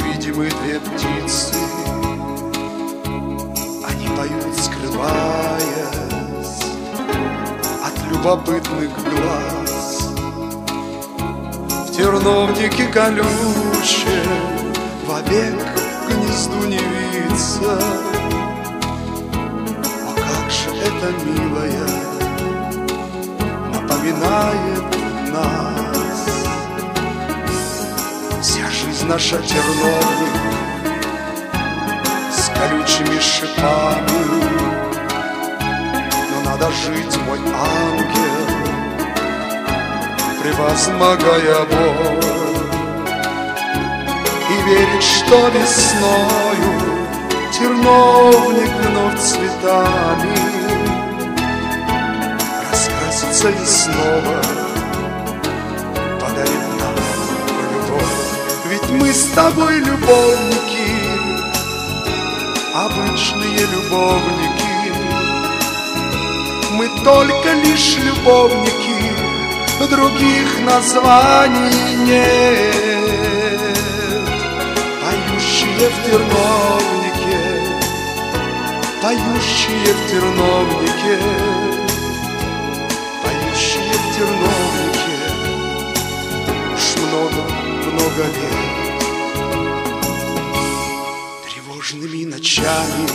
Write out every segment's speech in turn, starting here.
мы две птицы. Они поют, скрываясь От любопытных глаз. В терновнике колючем Вовек гнезду не виться. О, как же это, милая Напоминает наша терновник С колючими шипами. Но надо жить, мой ангел Превозмогая боль. И верить, что весною Терновник вновь цветами Раскрасится и снова с тобой любовники Обычные любовники. Мы только лишь любовники Других названий нет. Поющие в терновнике Поющие в терновнике Поющие в терновнике. Уж много-много лет Тревожными ночами.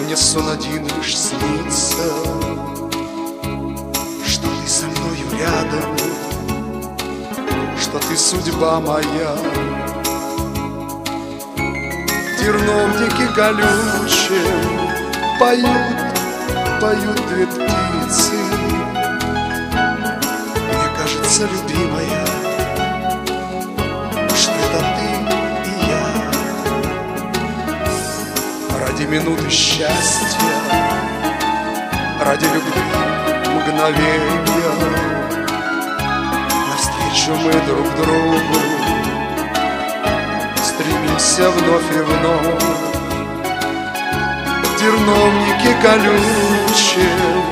Мне сон один лишь снится Что ты со мною рядом Что ты судьба моя. В терновнике колючем Поют, поют две птицы. Мне кажется, любимая минуты счастья. Ради любви мгновения. Навстречу мы друг другу. Стремимся вновь и вновь. В терновнике колючем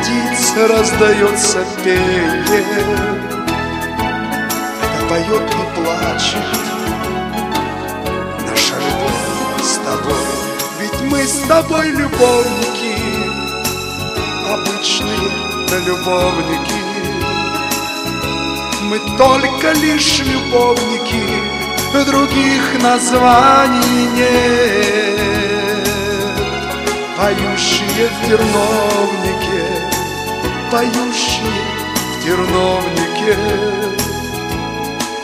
Птица раздается пение Это поет и плачет тобой любовники Обычные да любовники. Мы только лишь любовники Других названий нет. Поющие в терновнике Поющие в терновнике.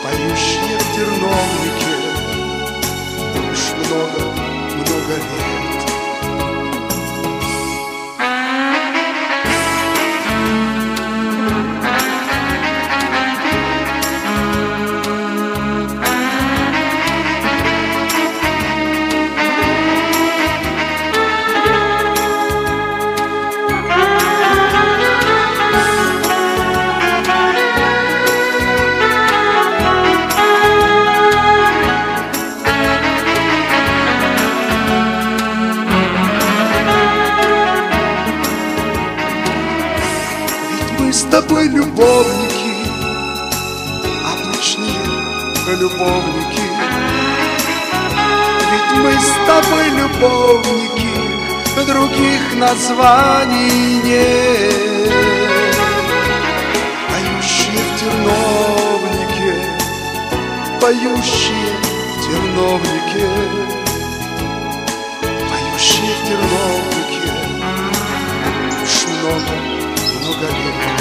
Поющие в терновнике Уж много, много лет тобой любовники. Обычные любовники. Ведь мы с тобой любовники Других названий нет. Поющие в терновнике Поющие в терновнике. Поющие в терновнике. Уж много, много лет